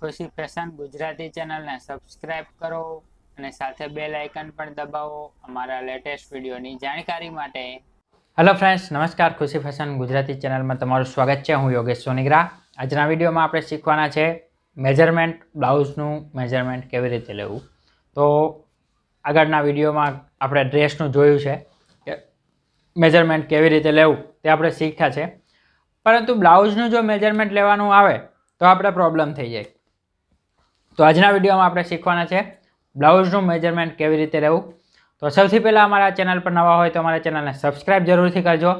ખુશી ફેશન ગુજરાતી ચેનલને સબસ્ક્રાઇબ કરો અને સાથે બેલ આઇકન પણ દબાવો અમારા લેટેસ્ટ વિડીયોની જાણકારી માટે. હેલો ફ્રેન્ડ્સ નમસ્કાર. ખુશી ફેશન ગુજરાતી ચેનલમાં તમારું સ્વાગત છે. હું યોગેશ સોનિગ્રા. આજના વિડીયોમાં આપણે શીખવાના છે મેજરમેન્ટ બ્લાઉઝનું મેજરમેન્ટ કેવી રીતે લેવું. તો આગળના વિડીયોમાં આપણે ડ્રેસનું જોયું છે કે મેજરમેન્ટ કેવી રીતે લેવું તે આપણે શીખ્યા છે. પરંતુ બ્લાઉઝનું જો મેજરમેન્ટ લેવાનું આવે તો આપણે પ્રોબ્લેમ થઈ જાય. તો આજના વિડીયોમાં આપણે શીખવાના છે બ્લાઉઝનું મેજરમેન્ટ કેવી રીતે રહેવું. તો સૌથી પહેલાં અમારા ચેનલ પર નવા હોય તો અમારા ચેનલને સબસ્ક્રાઈબ જરૂરથી કરજો.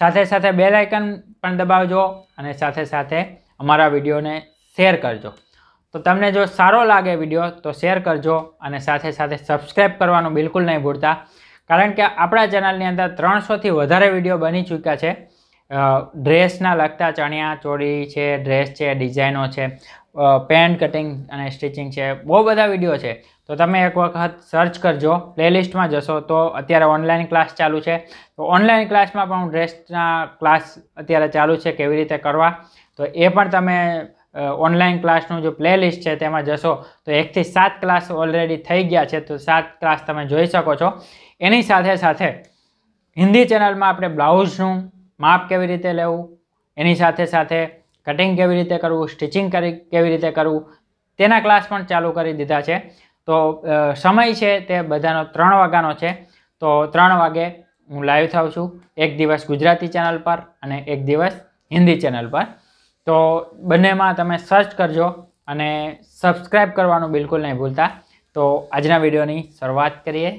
સાથે સાથે બેલ આઇકન પણ દબાવજો અને સાથે સાથે અમારા વિડીયોને શેર કરજો. તો તમને જો સારો લાગે વીડિયો તો શેર કરજો અને સાથે સાથે સબસ્ક્રાઈબ કરવાનું બિલકુલ નહીં ભૂલતા. કારણ કે આપણા ચેનલની અંદર ત્રણસોથી વધારે વીડિયો બની ચૂક્યા છે. ડ્રેસના લગતા ચણિયા ચોળી છે ડ્રેસ છે ડિઝાઇનો છે. પેન્ટ કટિંગ અને સ્ટિચિંગ છે. બહુ બધા વીડિયો છે. તો તમે એક વખત સર્ચ કરજો પ્લેલિસ્ટમાં જશો તો અત્યારે ઓનલાઈન ક્લાસ ચાલુ છે. તો ઓનલાઈન ક્લાસમાં પણ ડ્રેસના ક્લાસ અત્યારે ચાલુ છે, કેવી રીતે કરવા. તો એ પણ તમે ઓનલાઈન ક્લાસનું જો પ્લેલિસ્ટ છે તેમાં જશો. તો એકથી સાત ક્લાસ ઓલરેડી થઈ ગયા છે. તો સાત ક્લાસ તમે જોઈ શકો છો. એની સાથે સાથે હિન્દી ચેનલમાં આપણે બ્લાઉઝનું માપ કેવી રીતે લેવું? એની સાથે સાથે કટિંગ કેવી રીતે કરવું સ્ટિચિંગ કરી, કેવી રીતે કરવું, તેના ક્લાસ પણ ચાલુ કરી દીધા છે. તો સમય છે તે બધાનો ત્રણ વાગ્યાનો છે. તો ત્રણ વાગે હું લાઈવ થાઉં છું. એક દિવસ ગુજરાતી ચેનલ પર અને એક દિવસ હિન્દી ચેનલ પર. તો બંનેમાં તમે સર્ચ કરજો અને સબસ્ક્રાઈબ કરવાનું બિલકુલ નહીં ભૂલતા. તો આજના વિડીયોની શરૂઆત કરીએ.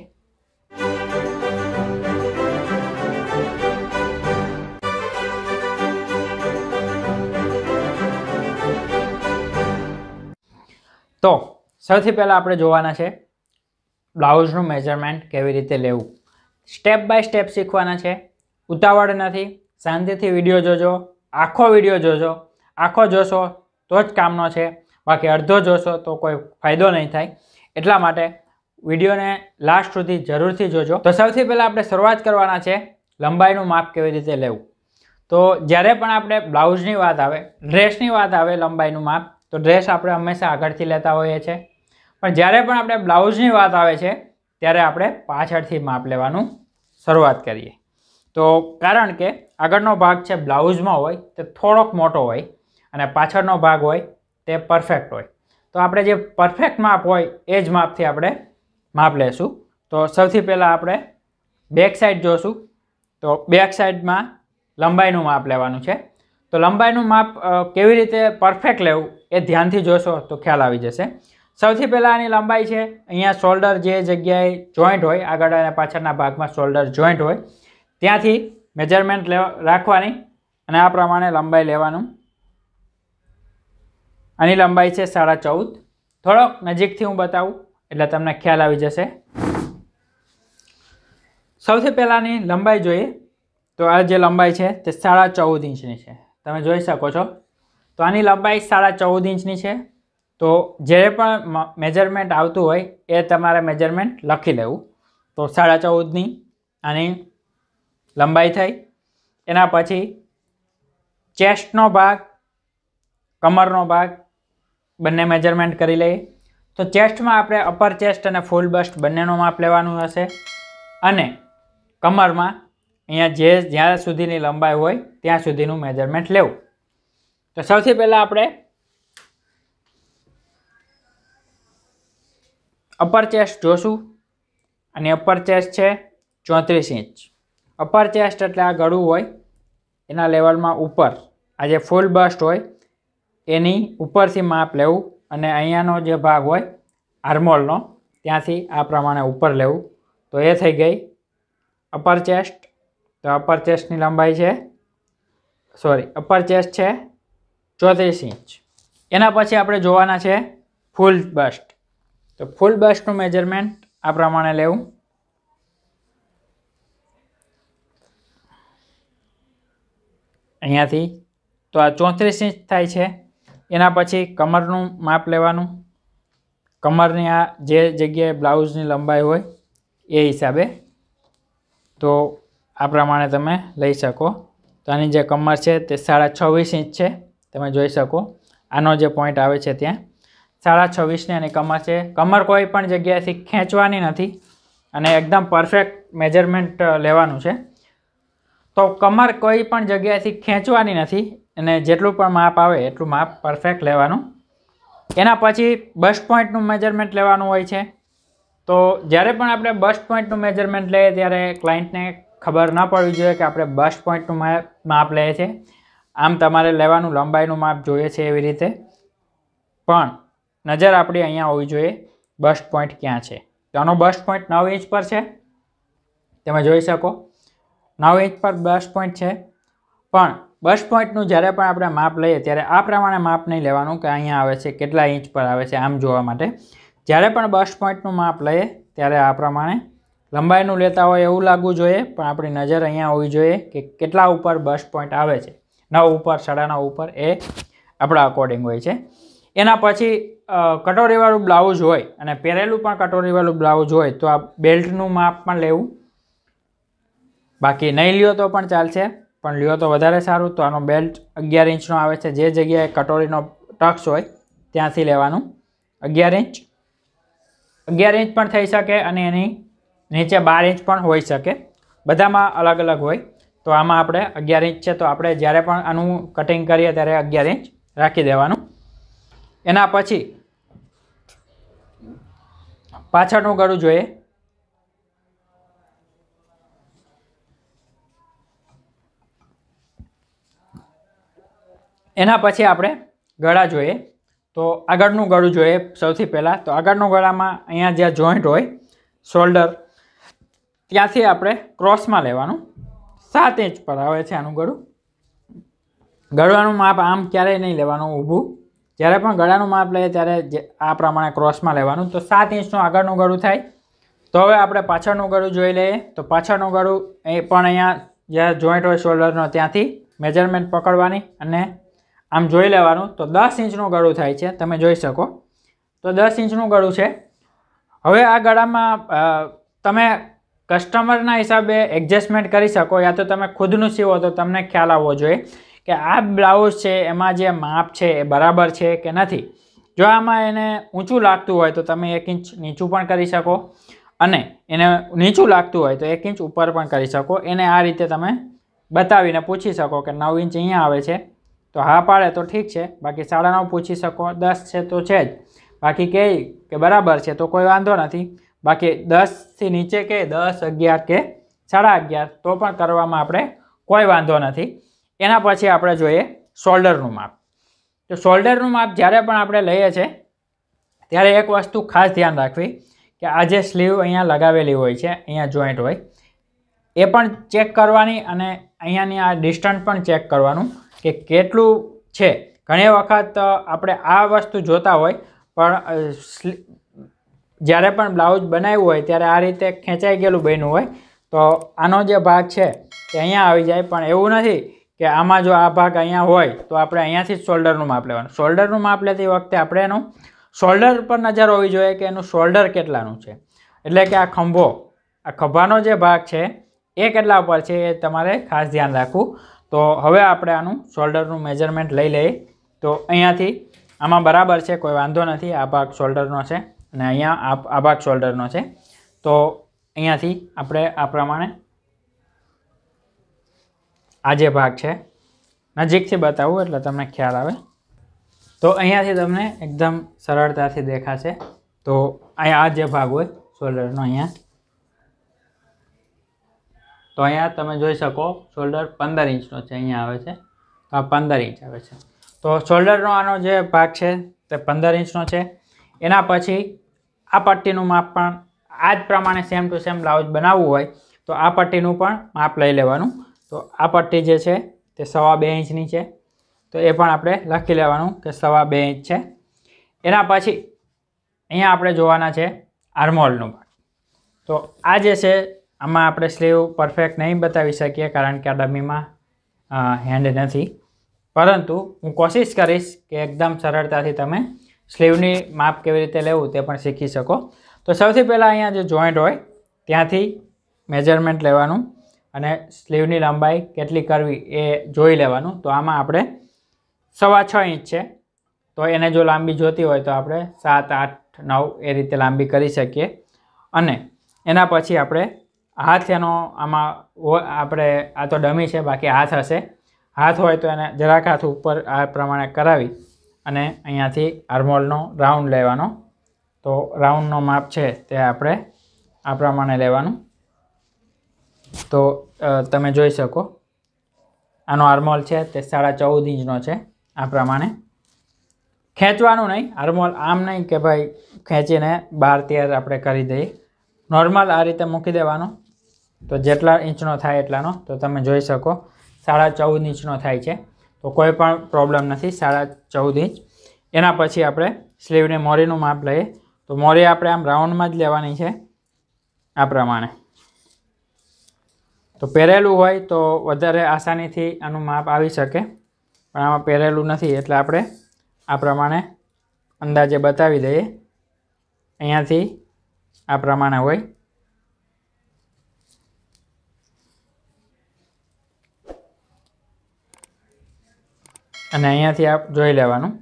તો સૌથી પહેલાં આપણે જોવાના છે બ્લાઉઝનું મેજરમેન્ટ કેવી રીતે લેવું. સ્ટેપ બાય સ્ટેપ શીખવાના છે. ઉતાવળ નથી. શાંતિથી વીડિયો જોજો. આખો વીડિયો જોજો. આખો જોશો તો જ કામનો છે. બાકી અડધો જોશો તો કોઈ ફાયદો નહીં થાય. એટલા માટે વિડીયોને લાસ્ટ સુધી જરૂરથી જોજો. તો સૌથી પહેલાં આપણે શરૂઆત કરવાના છે લંબાઈનું માપ કેવી રીતે લેવું. તો જ્યારે પણ આપણે બ્લાઉઝની વાત આવે, ડ્રેસની વાત આવે લંબાઈનું માપ તો ડ્રેસ આપણે હંમેશા આગળથી લેતા હોઈએ છીએ. પણ જ્યારે પણ આપણે બ્લાઉઝની વાત આવે છે, ત્યારે આપણે પાછળથી માપ લેવાનું શરૂઆત કરીએ. તો કારણ કે આગળનો ભાગ છે બ્લાઉઝમાં હોય, તે થોડોક મોટો હોય અને પાછળનો ભાગ હોય, તે પરફેક્ટ હોય. તો આપણે જે પરફેક્ટ માપ હોય, એ જ માપથી આપણે માપ લેશું. તો સૌથી પહેલાં આપણે બેક સાઈડ જોશું. તો બેક સાઈડમાં લંબાઈનું માપ લેવાનું છે. તો લંબાઈનું માપ કેવી રીતે પરફેક્ટ લેવું એ ધ્યાનથી જોશો તો ખ્યાલ આવી જશે. સૌથી પહેલાં આની લંબાઈ છે, અહીંયા શોલ્ડર જે જગ્યાએ જોઈન્ટ હોય, આગળ અને પાછળના ભાગમાં શોલ્ડર જોઈન્ટ હોય, ત્યાંથી મેજરમેન્ટ રાખવાની અને આ પ્રમાણે લંબાઈ લેવાનું. આની લંબાઈ છે સાડા ચૌદ. થોડોક નજીકથી હું બતાવું, એટલે તમને ખ્યાલ આવી જશે. સૌથી પહેલાંની લંબાઈ જોઈએ, તો આ જે લંબાઈ છે તે સાડા ચૌદ ઇંચની છે. તમે જોઈ શકો છો. તો આની લંબાઈ સાડા ચૌદ ઇંચની છે. તો જે પણ મેજરમેન્ટ આવતું હોય એ તમારે મેજરમેન્ટ લખી લેવું. તો સાડા ચૌદની આની લંબાઈ થઈ. એના પછી ચેસ્ટનો ભાગ, કમરનો ભાગ બંને મેજરમેન્ટ કરી લઈએ. તો ચેસ્ટમાં આપણે અપર ચેસ્ટ અને ફૂલ બસ્ટ બંનેનું માપ લેવાનું હશે. અને કમરમાં અહીંયા જે જ્યાં સુધીની લંબાઈ હોય, ત્યાં સુધીનું મેજરમેન્ટ લેવું. તો સૌથી પહેલાં આપણે અપર ચેસ્ટ જોશું. અને અપર ચેસ્ટ છે ચોત્રીસ ઇંચ. અપર ચેસ્ટ એટલે આ ગળું હોય, એના લેવલમાં ઉપર. આ જે ફૂલ બસ્ટ હોય, એની ઉપરથી માપ લેવું. અને અહીંયાનો જે ભાગ હોય આર્મોલનો ત્યાંથી આ પ્રમાણે ઉપર લેવું. તો એ થઈ ગઈ અપર ચેસ્ટ તો અપર ચેસ્ટની લંબાઈ છે સોરી અપર ચેસ્ટ છે ચોત્રીસ ઇંચ. એના પછી આપણે જોવાના છે ફૂલ બસ્ટ તો ફૂલ બસ્ટનું મેજરમેન્ટ આ પ્રમાણે લેવું. અહીંયાથી તો આ ચોત્રીસ ઇંચ થાય છે. એના પછી કમરનું માપ લેવાનું. કમરની આ જે જગ્યાએ બ્લાઉઝની લંબાઈ હોય એ હિસાબે. તો આ પ્રમાણે તમે લઈ શકો. તો આની જે કમર છે તે સાડા છવ્વીસ ઇંચ છે, તમે જોઈ શકો. આનો જે પોઈન્ટ આવે છે ત્યાં. સાડા છવ્વીસની એની કમર છે. કમર કોઈ પણ જગ્યાએથી ખેંચવાની નથી અને એકદમ પરફેક્ટ મેજરમેન્ટ લેવાનું છે. તો કમર કોઈ પણ જગ્યાએથી ખેંચવાની નથી અને જેટલું પણ માપ આવે એટલું માપ પરફેક્ટ લેવાનું. એના પછી બસ પોઈન્ટનું મેજરમેન્ટ લેવાનું હોય છે. તો જ્યારે પણ આપણે બસ પોઈન્ટનું મેજરમેન્ટ લઈએ ત્યારે ક્લાયન્ટને ખબર ન પડવી જોઈએ કે આપણે બસ પોઈન્ટનું માપ લઈએ છીએ આમ તમારે લેવાનું લંબાઈનું માપ જોઈએ છે એવી રીતે. પણ નજર આપણી અહીંયા હોવી જોઈએ બસ પોઈન્ટ ક્યાં છે. તો બસ પોઈન્ટ નવ ઇંચ પર છે. તમે જોઈ શકો. નવ ઇંચ પર બસ પોઈન્ટ છે. પણ બસ પોઈન્ટનું જ્યારે પણ આપણે માપ લઈએ, ત્યારે આ પ્રમાણે માપ નહીં લેવાનું કે અહીંયા આવે છે, કેટલા ઇંચ પર આવે છે, આમ જોવા માટે. જ્યારે પણ બસ પોઈન્ટનું માપ લઈએ, ત્યારે આ પ્રમાણે લંબાઈનું લેતા હોય એવું લાગવું જોઈએ, પણ આપણી નજર અહીંયા હોવી જોઈએ કે કેટલા ઉપર બસ પોઈન્ટ આવે છે. નવ ઉપર, સાડા નવ ઉપર એ આપણા અકોર્ડિંગ હોય છે. એના પછી કટોરીવાળું બ્લાઉઝ હોય અને પહેરેલું પણ કટોરીવાળું બ્લાઉઝ હોય તો આ બેલ્ટનું માપ પણ લેવું. બાકી નહીં લ્યો તો પણ ચાલશે, પણ લ્યો તો વધારે સારું. તો આનો બેલ્ટ અગિયાર ઇંચનો આવે છે. જે જગ્યાએ કટોરીનો ટક્સ હોય, ત્યાંથી લેવાનું. અગિયાર ઇંચ. અગિયાર ઇંચ પણ થઈ શકે અને એની નીચે બાર ઇંચ પણ હોઈ શકે. બધામાં અલગ અલગ હોય. તો આમાં આપણે અગિયાર ઇંચ છે, તો આપણે જ્યારે પણ આનું કટિંગ કરીએ ત્યારે અગિયાર ઇંચ રાખી દેવાનું. એના પછી પાછળનું ગળું જોઈએ. એના પછી આપણે ગળા જોઈએ. તો આગળનું ગળું જોઈએ સૌથી પહેલાં. તો આગળનું ગળામાં અહીંયા જ્યાં જોઈન્ટ હોય શોલ્ડર ત્યાંથી આપણે ક્રોસમાં લેવાનું. સાત ઇંચ પર આવે છે આનું ગળું. ગળવાનું માપ આમ ક્યારેય નહીં લેવાનું, ઊભું. જ્યારે પણ ગળાનું માપ લઈએ ત્યારે આ પ્રમાણે ક્રોસમાં લેવાનું. તો સાત ઇંચનું આગળનું ગળું થાય. તો હવે આપણે પાછળનું ગળું જોઈ લઈએ. તો પાછળનું ગળું એ પણ અહીંયા જ્યાં જોઈન્ટ હોય શોલ્ડરનો ત્યાંથી મેજરમેન્ટ પકડવાની અને આમ જોઈ લેવાનું. તો દસ ઇંચનું ગળું થાય છે. તમે જોઈ શકો. તો દસ ઇંચનું ગળું છે. હવે આ ગળામાં તમે કસ્ટમરના હિસાબે એડજસ્ટમેન્ટ કરી શકો યા તો તમે ખુદનું સીવો તો તમને ખ્યાલ આવવો જોઈએ કે આ બ્લાઉઝ છે, એમાં જે માપ છે એ બરાબર છે કે નથી. જો આમાં એને ઊંચું લાગતું હોય તો તમે એક ઇંચ નીચું પણ કરી શકો અને એને નીચું લાગતું હોય તો એક ઇંચ ઉપર પણ કરી શકો. એને આ રીતે તમે બતાવીને પૂછી શકો કે નવ ઇંચ અહીંયા આવે છે. તો હા પાડે તો ઠીક છે. બાકી સાડા નવ પૂછી શકો. દસ છે તો છે જ. બાકી કહે કે બરાબર છે તો કોઈ વાંધો નથી. બાકી દસથી નીચે કે દસ અગિયાર કે સાડા અગિયાર, તો પણ કરવામાં આપણે કોઈ વાંધો નથી. એના પછી આપણે જોઈએ શોલ્ડરનું માપ. તો શોલ્ડરનું માપ જ્યારે પણ આપણે લઈએ છીએ ત્યારે એક વસ્તુ ખાસ ધ્યાન રાખવી કે આ જે સ્લીવ અહીંયા લગાવેલી હોય છે, અહીંયા જોઈન્ટ હોય, એ પણ ચેક કરવાની અને અહીંયાની આ ડિસ્ટન્સ પણ ચેક કરવાનું કે કેટલું છે. ઘણી વખત આપણે આ વસ્તુ જોતા હોય, પણ જ્યારે પણ બ્લાઉઝ બનાવ્યું હોય ત્યારે આ રીતે ખેંચાઈ ગયેલું બન્યું હોય, તો આનો જે ભાગ છે તે અહીંયા આવી જાય. પણ એવું નથી કે આમાં જો આ ભાગ અહીંયા હોય, તો આપણે અહીંયાથી જ શોલ્ડરનું માપ લેવાનું. શોલ્ડરનું માપ લેતી વખતે આપણે એનું શોલ્ડર પર નજર હોવી જોઈએ કે એનું શોલ્ડર કેટલાનું છે. એટલે કે આ ખંભો, આ ખભાનો જે ભાગ છે એ કેટલા ઉપર છે એ તમારે ખાસ ધ્યાન રાખવું. તો હવે આપણે આનું શોલ્ડરનું મેજરમેન્ટ લઈ લઈએ. તો અહીંયાથી આમાં બરાબર છે, કોઈ વાંધો નથી, આ ભાગ શોલ્ડરનો છે. અને અહીંયા આ આ ભાગ શોલ્ડરનો છે. તો અહીંયાથી આપણે આ પ્રમાણે આ જે ભાગ છે, નજીકથી બતાવું એટલે તમને ખ્યાલ આવે. તો અહીંયાથી તમને એકદમ સરળતાથી દેખાશે. તો અહીંયા આ જે ભાગ હોય શોલ્ડરનો અહીંયા. તો અહીંયા તમે જોઈ શકો શોલ્ડર પંદર ઇંચનો છે, અહીંયા આવે છે. તો આ પંદર ઇંચ આવે છે. તો શોલ્ડરનો આનો જે ભાગ છે, તે પંદર ઇંચનો છે. એના પછી આ પટ્ટીનું માપ પણ આ જ પ્રમાણે સેમ ટુ સેમ બ્લાઉઝ બનાવવું હોય, તો આ પટ્ટીનું પણ માપ લઈ લેવાનું. તો આ પટ્ટી જે છે તે સવા બે ઇંચની છે. તો એ પણ આપણે લખી લેવાનું કે સવા બે ઇંચ છે. એના પછી અહીંયા આપણે જોવાના છે આર્મોલનું ભાગ તો આ જે છે આમાં આપણે સ્લીવ પરફેક્ટ નહીં બતાવી શકીએ કારણ કે આ ડમીમાં હેન્ડ નથી. પરંતુ હું કોશિશ કરીશ કે એકદમ સરળતાથી તમે સ્લીવની માપ કેવી રીતે લેવું તે પણ શીખી શકો. તો સૌથી પહેલાં અહીંયા જે જોઈન્ટ હોય, ત્યાંથી મેજરમેન્ટ લેવાનું અને સ્લીવની લંબાઈ કેટલી કરવી એ જોઈ લેવાનું. તો આમાં આપણે સવા છ ઇંચ છે. તો એને જો લાંબી જોતી હોય તો આપણે સાત, આઠ, નવ એ રીતે લાંબી કરી શકીએ. અને એના પછી આપણે હાથ એનો આમાં આપણે, આ તો ડમી છે, બાકી હાથ હશે. હાથ હોય તો એને જરાક હાથ ઉપર આ પ્રમાણે કરાવી અને અહીંયાથી આર્મોલનો રાઉન્ડ લેવાનો. તો રાઉન્ડનો માપ છે તે આપણે આ પ્રમાણે લેવાનું. તો તમે જોઈ શકો. આનો આર્મોલ છે તે સાડા ચૌદ ઇંચનો છે આ પ્રમાણે. ખેંચવાનું નહીં, આર્મોલ આમ નહીં કે ભાઈ ખેંચીને બાર તેર આપણે કરી દઈએ. નોર્મલ આ રીતે મૂકી દેવાનો. તો જેટલા ઇંચનો થાય એટલાનો. તો તમે જોઈ શકો, સાડા ચૌદ ઇંચનો થાય છે. તો કોઈ પણ પ્રોબ્લેમ નથી, સાડા ચૌદ ઇંચ એના પછી આપણે સ્લીવની મોરીનું માપ લઈએ. તો મોરી આપણે આમ રાઉન્ડમાં જ લેવાની છે, આ પ્રમાણે. તો પહેરેલું હોય તો વધારે આસાનીથી આનું માપ આવી શકે, પણ આમાં પહેરેલું નથી, એટલે આપણે આ પ્રમાણે અંદાજે બતાવી દઈએ. અહીંયાથી આ પ્રમાણે હોય. અને અહીંયાથી આપ જોઈ લેવાનું.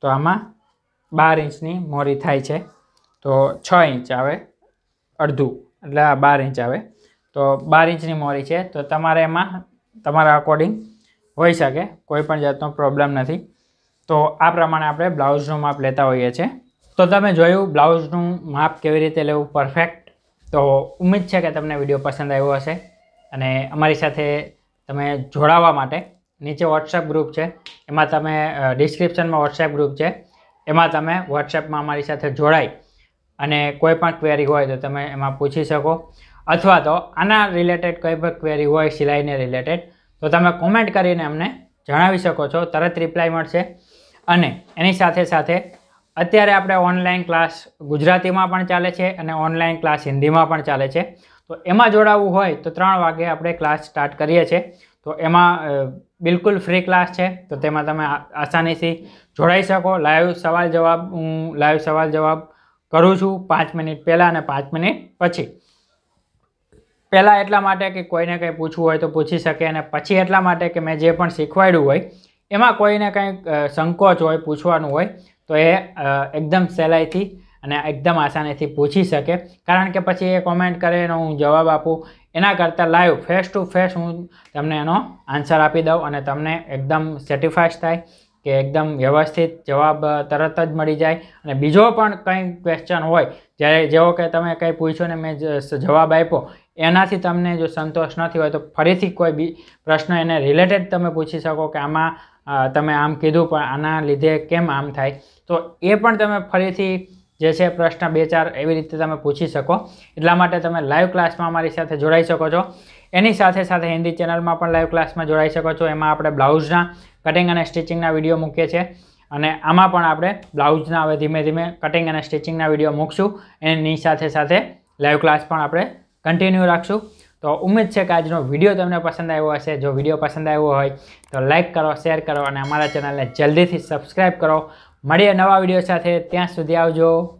તો આમાં બાર ઇંચની મોરી થાય છે. તો છ ઇંચ આવે અડધું, એટલે આ બાર ઇંચ આવે. તો બાર ઇંચની મોરી છે. તો તમારે એમાં, તમારા અકોર્ડિંગ હોઈ શકે, કોઈ પણ જાતનો પ્રોબ્લેમ નથી. તો આ પ્રમાણે આપણે બ્લાઉઝનું માપ લેતા હોઈએ છીએ. તો તમે જોયું, બ્લાઉઝનું માપ કેવી રીતે લેવું પરફેક્ટ તો ઉમ્મીદ છે કે તમને વીડિયો પસંદ આવ્યો હશે. અને અમારી સાથે તમે જોડાવા માટે નીચે વોટ્સએપ ગ્રુપ છે. એમાં તમે ડિસ્ક્રિપ્શનમાં વોટ્સએપ ગ્રુપ છે. એમાં તમે વોટ્સએપમાં અમારી સાથે જોડાઈ અને કોઈ પણ ક્વેરી હોય તો તમે એમાં પૂછી શકો. અથવા તો આના રિલેટેડ કોઈ પણ ક્વેરી હોય, સિલાઈને રિલેટેડ તો તમે કોમેન્ટ કરીને અમને જણાવી શકો છો. તરત રિપ્લાય મળશે. અને એની સાથે સાથે અત્યારે આપણે ઓનલાઈન ક્લાસ ગુજરાતીમાં પણ ચાલે છે અને ઓનલાઈન ક્લાસ હિન્દીમાં પણ ચાલે છે. તો એમાં જોડાવવું હોય તો ત્રણ વાગે આપણે ક્લાસ સ્ટાર્ટ કરીએ છીએ. તો એમાં બિલકુલ ફ્રી ક્લાસ છે. તો તેમાં તમે આસાનીથી જોડાઈ શકો. લાઈવ સવાલ જવાબ, હું લાઈવ સવાલ જવાબ કરું છું પાંચ મિનિટ પહેલાં અને પાંચ મિનિટ પછી. પહેલાં એટલા માટે કે કોઈને કંઈ પૂછવું હોય તો પૂછી શકે અને પછી એટલા માટે કે મેં જે પણ શીખવાડ્યું હોય, એમાં કોઈને કંઈક સંકોચ હોય, પૂછવાનું હોય, તો એ એકદમ સહેલાઈથી અને એકદમ આસાનીથી પૂછી શકે. કારણ કે પછી એ કોમેન્ટ કરે, એનો હું જવાબ આપું. એના કરતાં લાઈવ ફેસ ટુ ફેસ હું તમને એનો આન્સર આપી દઉં અને તમને એકદમ સેટિસ્ફાઈડ થાય કે એકદમ વ્યવસ્થિત જવાબ તરત જ મળી જાય. અને બીજો પણ કંઈ ક્વેશ્ચન હોય, જ્યારે જેવો કે તમે કંઈ પૂછ્યો ને મેં જવાબ આપ્યો, એનાથી તમને જો સંતોષ નથી હોય તો ફરીથી કોઈ બી પ્રશ્ન એને રિલેટેડ તમે પૂછી શકો કે આમાં તમે આમ કીધું, પણ આના લીધે કેમ આમ થાય. તો એ પણ તમે ફરીથી જે છે પ્રશ્ન બે ચાર એવી રીતે તમે પૂછી શકો. એટલા માટે તમે લાઈવ ક્લાસમાં અમારી સાથે જોડાઈ શકો છો. એની સાથે સાથે હિન્દી ચેનલમાં પણ લાઈવ ક્લાસમાં જોડાઈ શકો છો. એમાં આપણે બ્લાઉઝના કટિંગ અને સ્ટિચિંગના વીડિયો મૂકીએ છીએ. અને આમાં પણ આપણે બ્લાઉઝના હવે ધીમે ધીમે કટિંગ અને સ્ટિચિંગના વીડિયો મૂકશું. એની સાથે સાથે લાઈવ ક્લાસ પણ આપણે કન્ટિન્યુ રાખશું. તો ઉમેદ છે કે આજનો વીડિયો તમને પસંદ આવ્યો હશે. જો વીડિયો પસંદ આવ્યો હોય તો લાઈક કરો શેર કરો અને અમારા ચેનલને જલ્દીથી સબસ્ક્રાઈબ કરો. મળીએ નવા વીડિયો સાથે. ત્યાં સુધી આવજો.